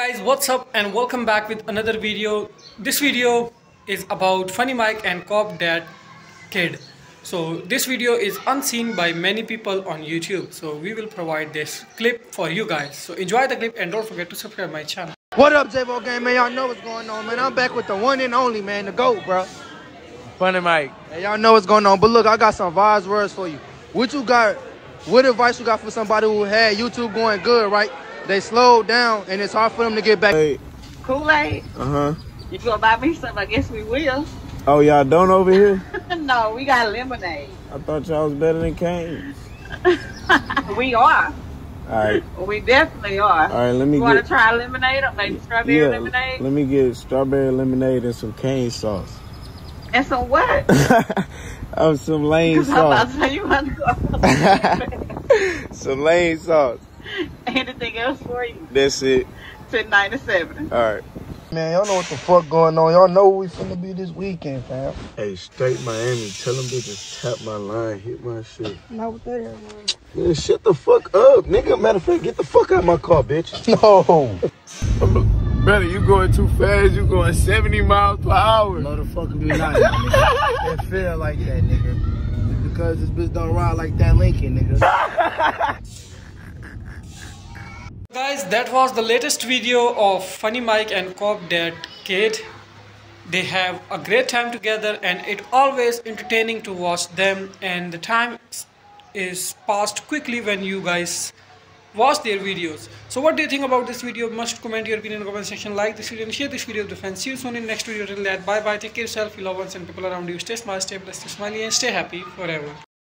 guys what's up and welcome back with another video this video is about funny mike and cop dad kid so this video is unseen by many people on youtube so we will provide this clip for you guys so enjoy the clip and don't forget to subscribe my channel What up, J-Vo Gang, man? Y'all know what's going on, man. I'm back with the one and only, man, the GOAT, bro. Funny Mike. Hey, y'all know what's going on. But look, I got some wise words for you. What you got, what advice you got for somebody who had YouTube going good, right? They slowed down, and it's hard for them to get back. Hey. Kool-Aid? Uh-huh. You gonna buy me some? I guess we will. Oh, y'all don't over here? no, we got lemonade. I thought y'all was better than Canes. we are. All right. We definitely are. All right, let me You want to try lemonade or maybe strawberry Yeah, lemonade? let me get strawberry lemonade and some cane sauce. And some what? oh, some lane Because I'm about to say you want to go. some lane sauce. Anything else for you? That's it. Ten ninety seven. All right. Man, y'all know what the fuck going on. Y'all know what we finna be this weekend, fam. Hey, straight Miami. Tell them bitches tap my line, hit my shit. Not with that, man. Man, shut the fuck up, nigga. Matter of fact, get the fuck out of my car, bitch. No. Brother, you going too fast. You going 70 miles per hour. Motherfucker, the be not, nigga. It feel like that, nigga. Because this bitch don't ride like that Lincoln, nigga. that was the latest video of funny mike and cop dad kid. They have a great time together and it always entertaining to watch them and the time is passed quickly when you guys watch their videos. So what do you think about this video? Must comment your opinion in the comment section. Like this video and share this video with your friends. See you soon in next video. Till that bye bye take care yourself your loved ones and people around you. Stay smart stay blessed stay smiley and stay happy forever